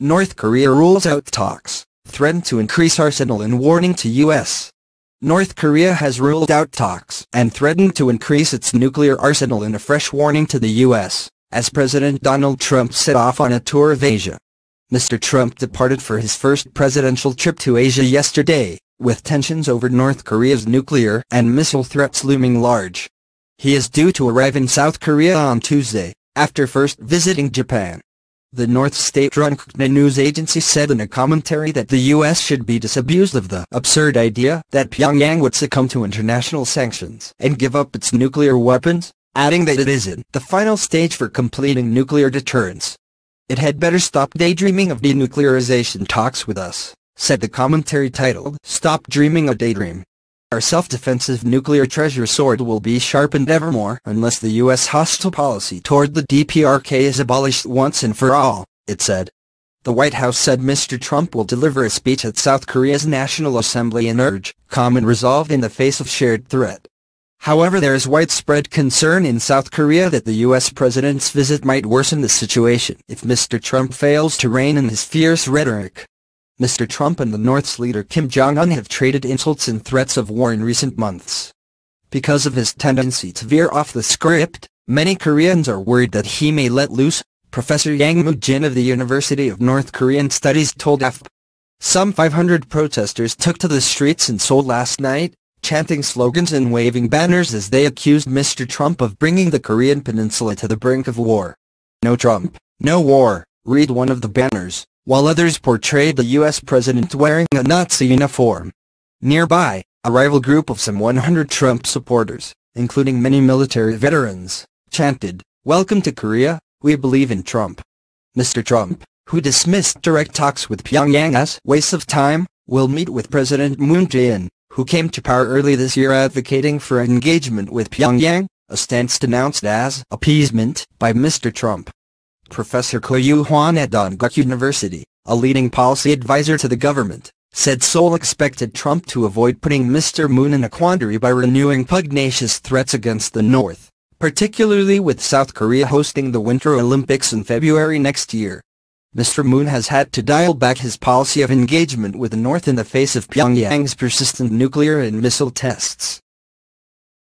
North Korea rules out talks, threatened to increase arsenal in warning to U.S. North Korea has ruled out talks and threatened to increase its nuclear arsenal in a fresh warning to the U.S., as President Donald Trump set off on a tour of Asia. Mr. Trump departed for his first presidential trip to Asia yesterday, with tensions over North Korea's nuclear and missile threats looming large. He is due to arrive in South Korea on Tuesday, after first visiting Japan. The North State-run KCNA news agency said in a commentary that the U.S. should be disabused of the absurd idea that Pyongyang would succumb to international sanctions and give up its nuclear weapons, adding that it is in the final stage for completing nuclear deterrence. It had better stop daydreaming of denuclearization talks with us, said the commentary titled Stop Dreaming a Daydream. Our self-defensive nuclear treasure sword will be sharpened evermore unless the U.S. hostile policy toward the DPRK is abolished once and for all, it said. The White House said Mr. Trump will deliver a speech at South Korea's National Assembly and urge common resolve in the face of shared threat. However there is widespread concern in South Korea that the U.S. president's visit might worsen the situation if Mr. Trump fails to rein in his fierce rhetoric. Mr. Trump and the North's leader Kim Jong-un have traded insults and threats of war in recent months. Because of his tendency to veer off the script, many Koreans are worried that he may let loose, Professor Yang Moo-jin of the University of North Korean Studies told AFP. Some 500 protesters took to the streets in Seoul last night, chanting slogans and waving banners as they accused Mr. Trump of bringing the Korean peninsula to the brink of war. No Trump, no war, read one of the banners, while others portrayed the U.S. president wearing a Nazi uniform. Nearby, a rival group of some 100 Trump supporters, including many military veterans, chanted, Welcome to Korea, we believe in Trump. Mr. Trump, who dismissed direct talks with Pyongyang as waste of time, will meet with President Moon Jae-in, who came to power early this year advocating for engagement with Pyongyang, a stance denounced as appeasement by Mr. Trump. Professor Ko Yu-hwan at Dongguk University, a leading policy advisor to the government, said Seoul expected Trump to avoid putting Mr. Moon in a quandary by renewing pugnacious threats against the North, particularly with South Korea hosting the Winter Olympics in February next year. Mr. Moon has had to dial back his policy of engagement with the North in the face of Pyongyang's persistent nuclear and missile tests.